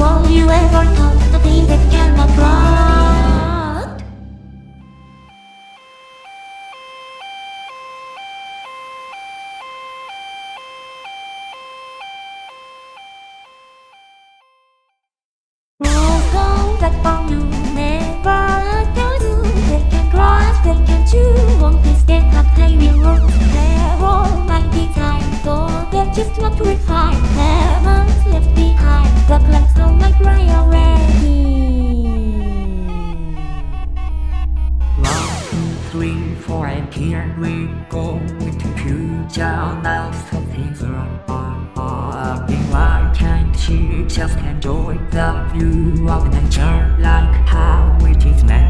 Won't you ever talk to me that cannot run? We'll go back on you three, four, and here we go with the future now. Something's wrong. Uh, why can't you just enjoy the view of nature like how it is meant?